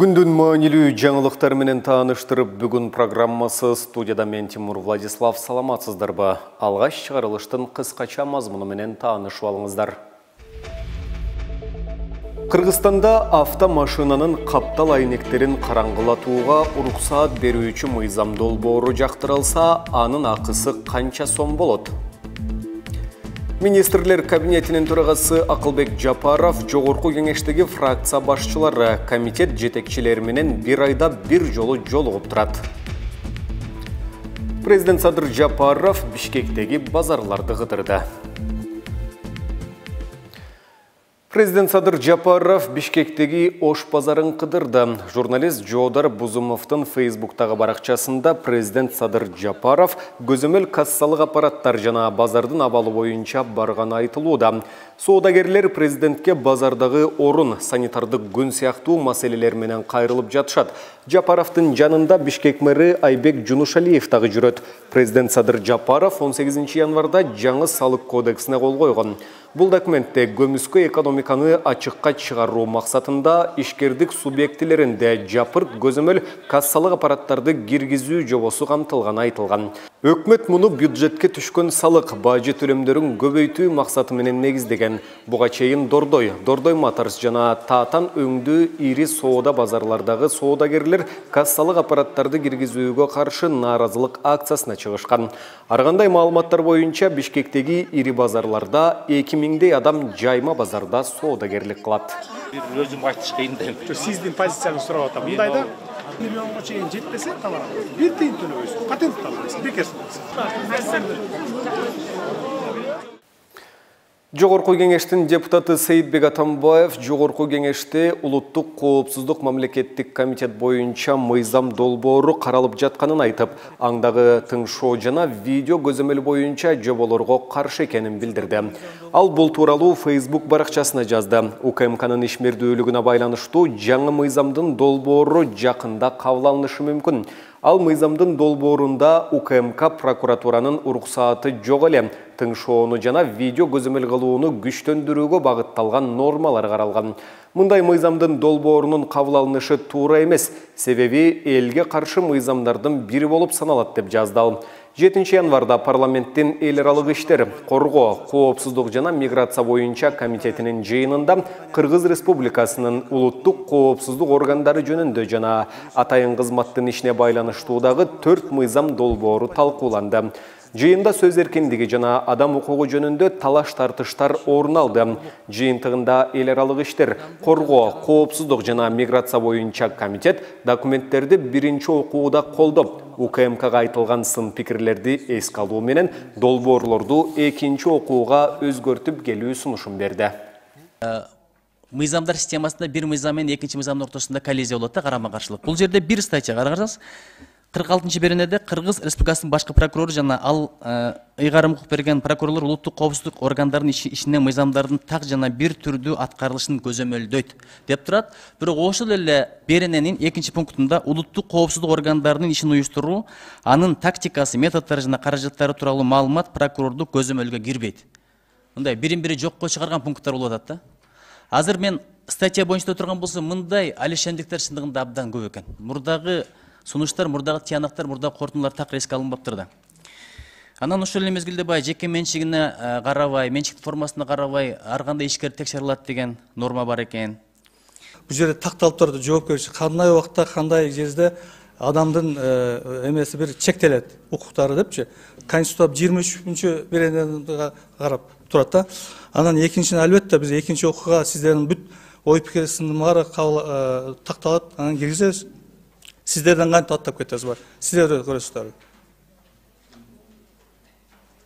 Күндүн маанилүү жаңылыктар менен тааныштырып, бүгүн программасы студияда мен Тимур Владислав саламатсыздарбы. Алгаш чыгарылыштын кыскача мазмуну менен таанышып алыңыздар. Кыргызстанда автомашинанын каптал айнектерин караңгылатууга уруксаат берүүчү мыйзам долбоору жактырылса, анын акысы канча сом болот? Министрлер кабинетинин төрагасы Акылбек Жапаров жогорку кеңештеги фракция башчылары комитет жетекчилери менен бир айда бир жолу жолугуп турат. Президент Садыр Жапаров Бишкектеги базарларды кыдырды. президент садыр жапаров бишкектеги ош базарын кыдырды. Журналист жоодар бузумовдун фейсбуктагы баракчасында президент садыр жапаров көзөмөл кассалык аппараттар жана базардын абалы боюнча барганы айтылууда. Соодагерлер президентке базардагы орун санитардык күн сыяктуу маселелер менен кайрылып жатышат. Жапаровдун жанында бишкек мэри айбек жунушалиев дагы жүрөт. Президент садыр жапаров он сегизинчи январда жаңы салык кодексине кол койгон. Бұл документте көмүскө экономиканы ачыққа чыгаруу мақсатында ишкердик субъектілерінде жапырт көзөмөл кассалык аппараттарды киргизүү жобосу камтылган айтылган. Өкмөт муну бюджетке түшкөн салык бажы төлөмдөрүн көбөйтүү максаты менен негиздеген. Буга чейин Дордой, Дордой Матерс жана Таатан өңдүү ири соода базарлардагы соодагерлер кассалык аппараттарды киргизүүгө каршы нааразылык акциясына чыгышкан. Аргандай маалыматтар боюнча Бишкектеги ири базарларда 2000дей адам жайма базарда соодагерлик кылат. Өзүм айтыш кыйын дейм. Сиздин позицияңызды сурап атам. Мындайда миллионға чейин жетпесе товар бир тиын төлөбөйсүз патент албайсыз бекерсиз Жогорку кеңештин депутаты Сейитбек Атамбаев Жогорку кеңеште улуттук коопсуздук мамлекеттик комитет боюнча мыйзам долбоору каралып жатканын айтып, аңдагы тыңшоо жана видео көзөмөл боюнча жоболорго каршы экенин билдирди. Ал бул тууралуу Facebook баракчасына жазды. УКМКнын ишмердүүлүгүнө байланыштуу жаңы мыйзамдын долбоору жакында кабыл алынышы мүмкүн. Ал мыйзамдын долбоорунда УКМК прокуратуранын уруксааты жок эле тыңшоону жана видео көзөмөл кылууну күчтөндүрүүгө багытталган нормалар каралган. Мындай мыйзамдын долбоорунун кабыл алынышы туура эмес, себеби элге каршы мыйзамдардын бири болуп саналат деп жазды ал. 7 январда парламенттин эл аралык иштер, коргоо, коопсуздук жана миграция боюнча комитетинин жыйынында Кыргыз Республикасынын улуттук коопсуздук органдары жөнүндө жана атайын кызматтын ишине байланыштуудагы 4 мыйзам долбоору талкууланды. Жиында сөз эркиндиги жана адам укугу жөнүндө талаш тартыштар орун алды. Жыйынтыгында эл аралык иштер, коргоо, коопсуздук жана миграция боюнча комитет документтерди биринчи окууда колдоп, УКМКга айтылган сын пикирлерди эске алуу менен долбоорлорду экинчи окууга өзгөртүп келүү сунушун берди. мыйзамдар системасында бир мыйзам менен экинчи мыйзамдын ортосунда коллизия болот да карама каршылык бул жерде бир статья караңыз кырк алтынчы беренеде кыргыз республикасынын башкы прокурору жана ал ыйгарым укук берген прокурорлор улуттук коопсуздук органдарынын ишине мыйзамдардын так жана бир түрдүү аткарылышын көзөмөлдөйт деп турат бирок ошол эле берененин экинчи пунктунда улуттук коопсуздук органдарынын ишин уюштуруу анын тактикасы методдору жана каражаттары тууралуу маалымат прокурордук көзөмөлгө кирбейт. Мындай бирин бири жокко чыгарган пункттар болуп атат да. Азыр мен статья боюнча турган болсом мындай алишендиктер чындыгында абдан көп экен мурдагы сунуштар мурдагы тыянактар мурдагы корутундулар так эске алынбаптыр да анан ошол эле мезгилде баягы жеке менчигине карабай менчиктин формасына карабай ар кандай ишкер текшерилет деген норма бар экен. Бул жерде такталып турат жоопкерчилик кандай убакта кандай жерде адамдын эмеси бир чектелет укуктары депчи. Конституция жыйырма үчүнчү беренеге карап турат да. Анан экинчиден албетте биз экинчи окууга сиздердин бүт ой пикириңиздин баары такталат анан киргизебиз. Сіздерден қантип аттап кетесіз бар сіздер көресіздер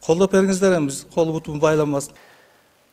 қолдап беріңіздер біз қол бұтым байланбасын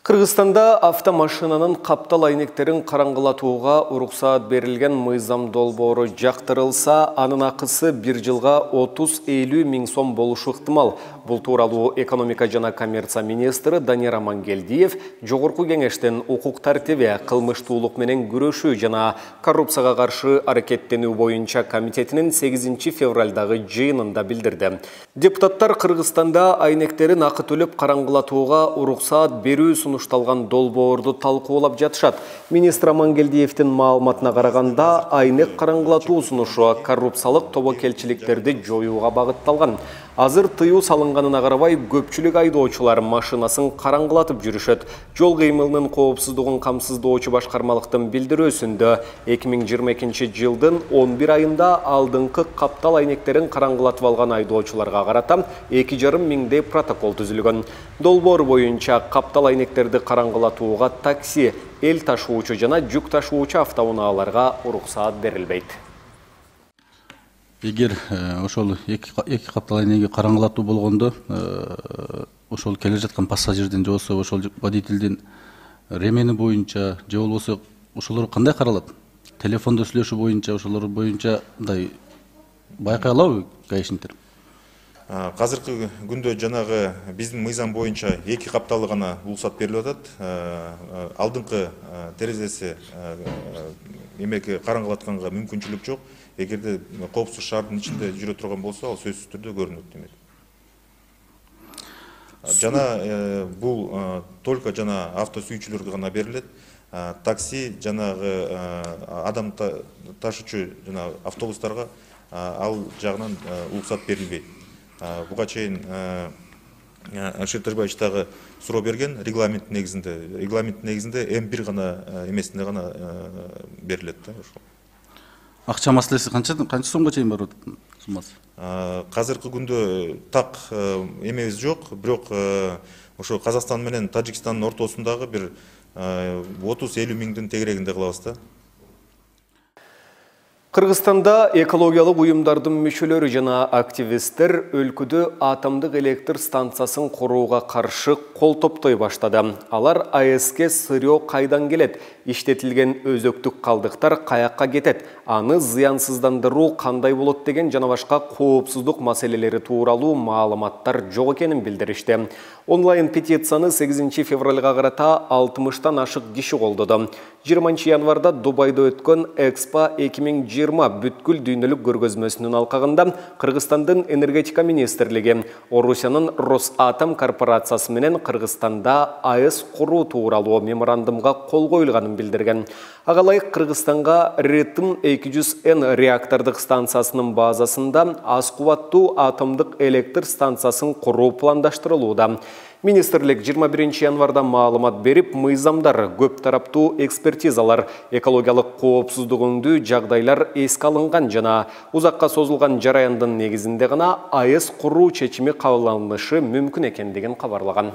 Кыргызстанда автомашинанын каптал айнектерин караңгылатууга уруксаат берилген мыйзам долбоору жактырылса, анын акысы бир жылга 30-50 миң сом болушу ыктымал. Бул тууралуу экономика жана коммерция министри Данияр Амангелдиев жогорку кеңештен укук тартиби, кылмыштуулук менен күрөшүү жана коррупцияга каршы аракеттенүү боюнча комитетинин 8 февралдагы жыйынында билдирди. Депутаттар Кыргызстанда айнектерин акы төлөп караңгылатууга уруксаат берүү сунушталган долбоорду талкуулап жатышат. Министр амангелдиевдин маалыматына караганда айнек караңгылатуу сунушу коррупциялык тобокелчиликтерди жоюуга багытталган азыр тыюу салынганына карабай көпчүлүк айдоочулар машинасын караңгылатып жүрүшөт жол кыймылынын коопсуздугун камсыздоочу башкармалыктын билдирүүсүндө 2022 жылдын 11 айында алдыңкы каптал айнектерин караңгылатып алган айдоочуларга карата 2,5 миңдей протокол түзүлгөн долбоор боюнча каптал айнектерди караңгылатууга такси эл ташуучу жана жүк ташуучу автоунааларга уруксаат берилбейт эгер ошол эки каптал айнеги караңгылатуу болгондо ошол келе жаткан пассажирдин же болбосо ошол водительдин ремени боюнча же болбосо ошолор кандай каралат? Телефондо сүйлөшүү боюнча ошолор боюнча мындай байкай алабы гаишниктер азыркы күндө жанагы биздин мыйзам боюнча эки капталы гана уруксат берилип атат. Алдыңкы терезеси эмеки караңгылатканга мүмкүнчүлүк жок. Эгерде коопсуз шаардын ичинде жүрө турган болсо ал сөзсүз түрдө көрүнөт демек. Жана э, бул только жана авто сүйүүчүлөргө гана берилет. Такси жанагы адам ташуучу жана автобустарга ал жагынан уруксат берилбейт. Буга чейин алишер тажибаевич дагы суроо берген. Регламент негизинде регламент негизинде м бир гана эмесинде гана берилет да ошол акча маселеси канча канча сомго чейин барып атат суммасы азыркы күндө так эмебиз жок бирок ошо казакстан менен тажикстандын ортосундагы бир отуз элүү миңдин тегерегинде кылабыз да Кыргызстанда экологиялык уюмдардын мүчөлөрү жана активисттер өлкөдө атомдук электр станциясын курууга каршы кол топтой баштады. Алар АЭСке сырьё кайдан келет, иштетилген өзөктүк калдыктар каякка кетет, аны зыянсыздандыруу кандай болот деген жана башка коопсуздук маселелери тууралуу маалыматтар жок экенин билдиришти. Онлайн петицияны 8 февралга карата 60тан ашык киши колдоду. 20 январда Дубайда өткөн Экспо 2020 бүткүл дүйнөлүк көргөзмөсүнүн алкагында Кыргызстандын энергетика министрлиги Орусиянын Росатом корпорациясы менен Кыргызстанда АЭС куруу тууралуу меморандумга кол коюлганын билдирген. Ага ылайык Кыргызстанга Ретм 200N реактордук станциясынын базасында аз кубаттуу атомдук электр станциясын куруу пландаштырылууда. Министрлик 21 январда маалымат берип, мыйзамдар, көп тараптуу экспертизалар, экологиялык коопсуздугундуу жагдайлар эске алынган жана узакка созулган жараяндын негизинде гана АЭС куруу чечими кабылданышы мүмкүн экендигин кабарлаган.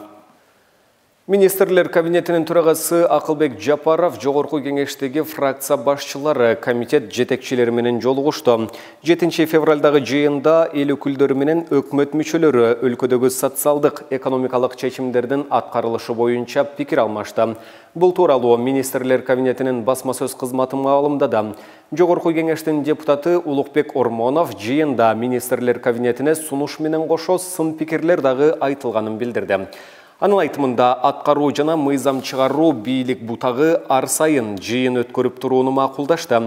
Министрлер кабинетінің тұрағасы Ақылбек Жапаров жоғырқы кеңештегі фракция башчылары комитет жетекшілеріменен жолығышты. 7 февральдағы жиында ел өкілдеріменен өкмөт мүшелері өлкөдөгү социалдық экономикалық чечимдердин атқарылышы бойынша пикир алмашты. Бұл туралы министрлер кабинетінің басмасөз қызматы маалымдады. Жогорку кеңештин депутаты Улукбек Ормонов жиында министрлер кабинетіне сунуш менен кошо сын пикирлер дагы айтылганын билдирди. Анын айтымында аткаруу жана мыйзам чыгаруу бийлик бутагы ар сайын жыйын өткөрүп турууну макулдашты.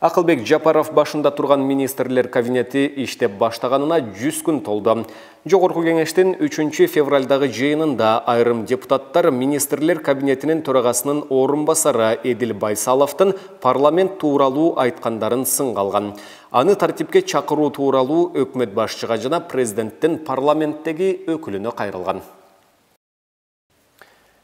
Акылбек Жапаров башында турган министрлер кабинети иштеп баштаганына 100 күн толду. Жогорку кеңештин 3 февралдагы жыйынында айрым депутаттар министрлер кабинетинин төрагасынын орун басары Эдил Байсаловдун парламент тууралуу айткандарын сынга алган. Аны тартипке чакыруу тууралуу өкмөт башчыга жана президенттин парламенттеги өкүлүнө кайрылган.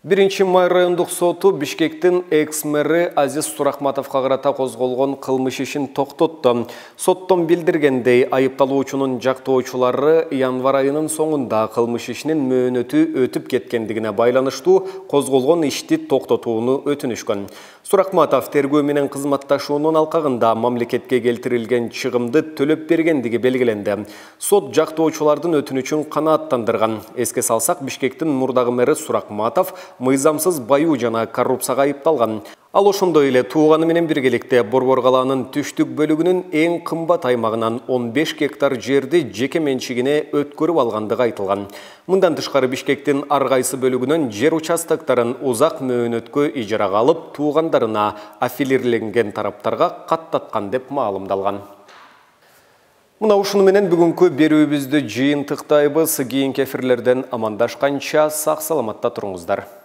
Биринчи май райондук соту Бишкектин экс-мэри Азиз Сурахматовга карата козголгон кылмыш ишин токтотту. Соттон билдиргендей, айыпталуучунун жактоочулары январ айынын соңунда кылмыш ишинин мөөнөтү өтүп кеткендигине байланыштуу козголгон ишти токтотууну өтүнүшкөн. Сурахматов тергөө менен кызматташуунун алкагында мамлекетке келтирилген чыгымды төлөп бергендиги белгиленди. Сот жактоочулардын өтүнүчүн канааттандырган. Эске салсак, Бишкектин мурдагы мэри Сурахматов мыйзамсыз баю жана коррупцияга айыпталган. Ал ошондой эле тууганы менен биргеликте Борбор калаанын түштүк бөлүгүнүн эң кымбат аймагынан 15 гектар жерди жеке менчигине өткөрүп алгандыгы айтылган. Мындан тышкары Бишкектин ар кайсы бөлүгүнөн жер участокторун узак мөөнөткө ижарага алып, туугандарына аффилирленген тараптарга каттаткан деп маалымдалган. Мына ушуну менен бүгүнкү берүүбүздү жыйынтыктайбыз. Кийинки эфирлерден амандашканча сак саламатта туруңуздар.